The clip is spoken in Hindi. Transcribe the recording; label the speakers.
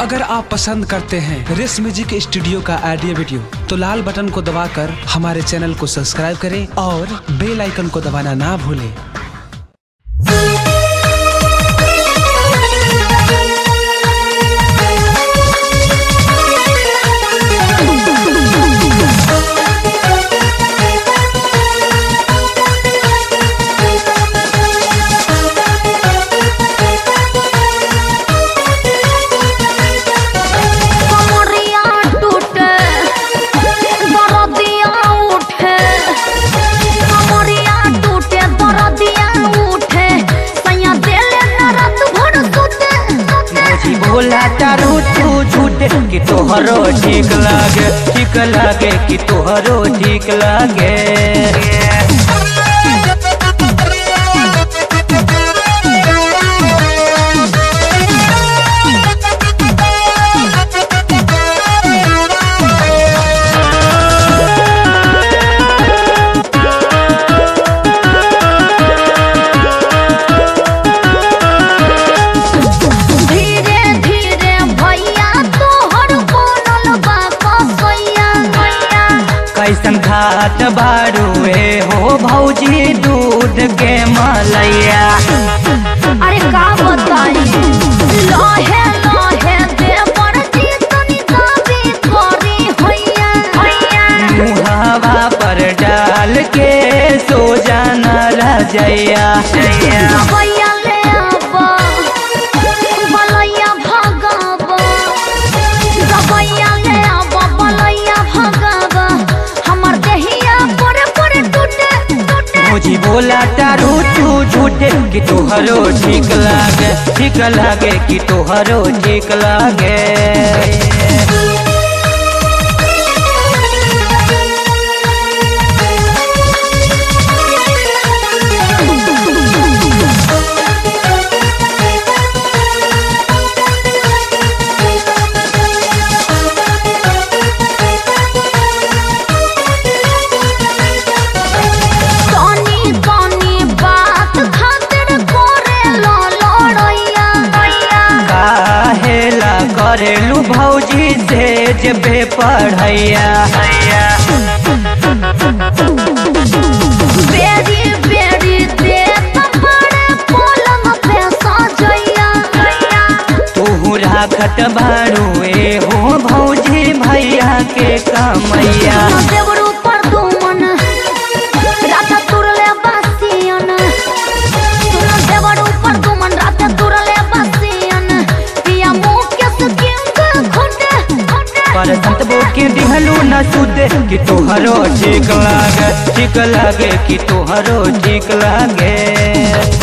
Speaker 1: अगर आप पसंद करते हैं रिस म्यूज़िक स्टूडियो का ऑडियो वीडियो तो लाल बटन को दबाकर हमारे चैनल को सब्सक्राइब करें और बेल आइकन को दबाना ना भूलें।
Speaker 2: बोला तारू तू झूठ कि तोहरो ठीक लागे ठीक लागे कि तोहरो ठीक लागे। कैसन खात बारू ए हो भौजी दूध के मलैया।
Speaker 3: अरे का बताई लहे लहे जीतनी दाबी करी हैया हैया
Speaker 2: मुहावा पर डाल के सो जाना
Speaker 3: भैया
Speaker 2: बोला तारू तू झूठे कि तोहरो ठीक लागे ठीक लागे कि तोहरो ठीक लागे। करेलू भौजी से जबे पढ़ैया। खट राखत बारू ए हो भौजी भैया के कमैया। दिहलू न सुद कि तोहरो ठीक लागे ठीक लागे कि तोहरो ठीक लागे।